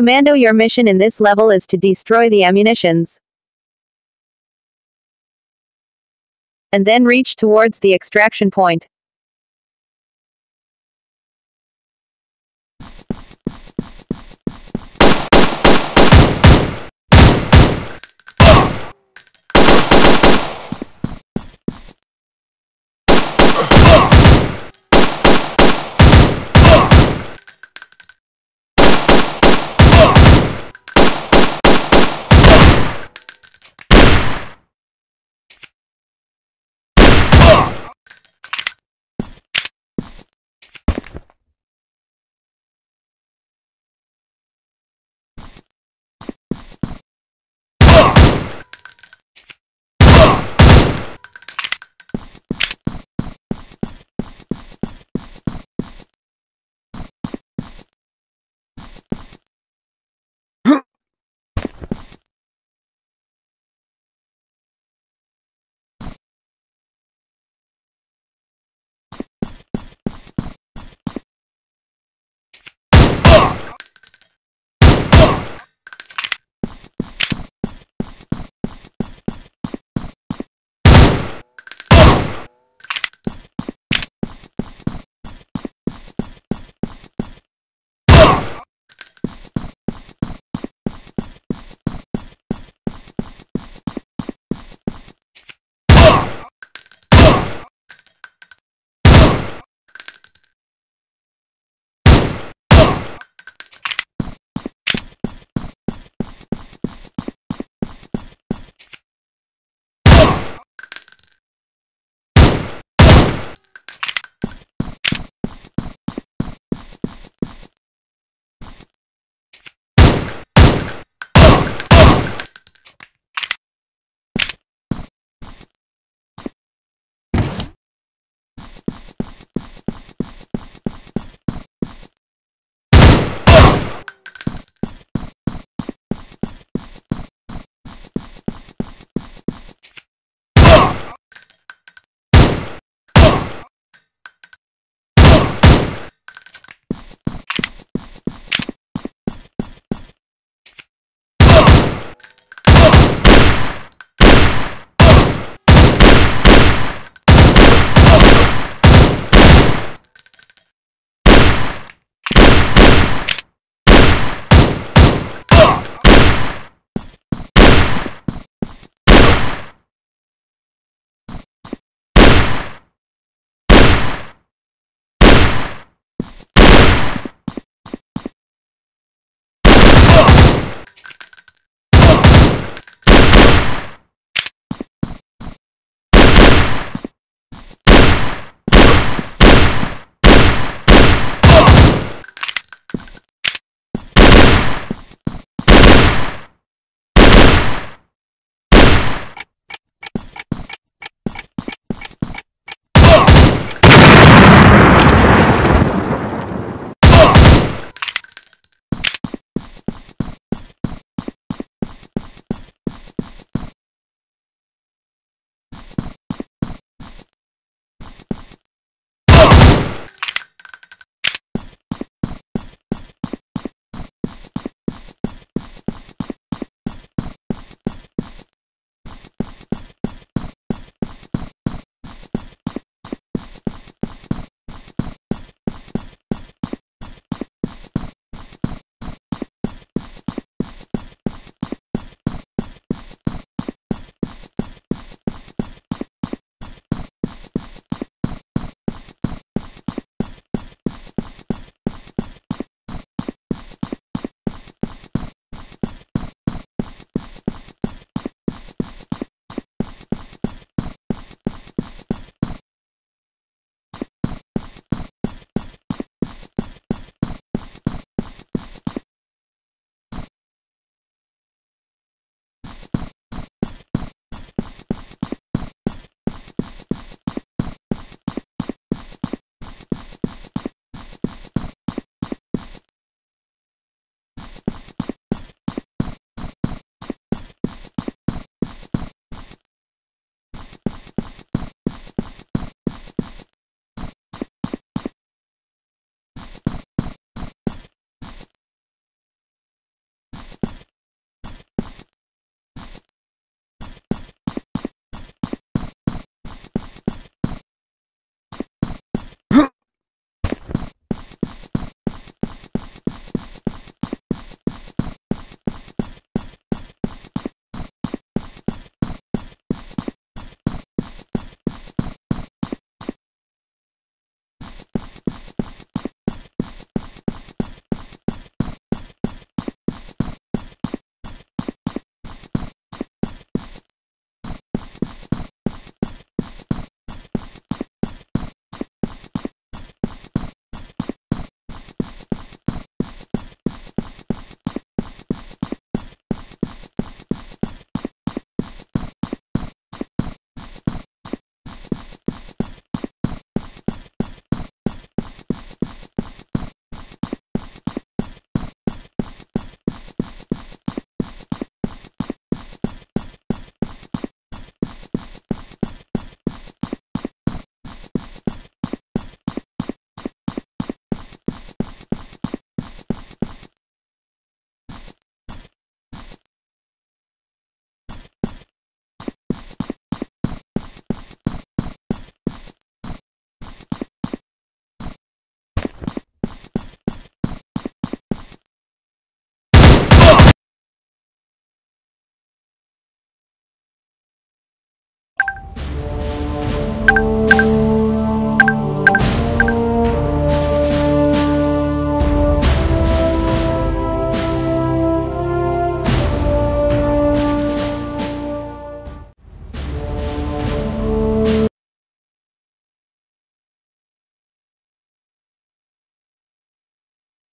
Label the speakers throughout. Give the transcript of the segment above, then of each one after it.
Speaker 1: Commando your mission in this level is to destroy the ammunitions. And then reach towards the extraction point.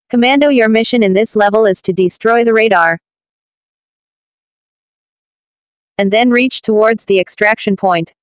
Speaker 1: Commando your mission in this level is to destroy the radar. And then reach towards the extraction point.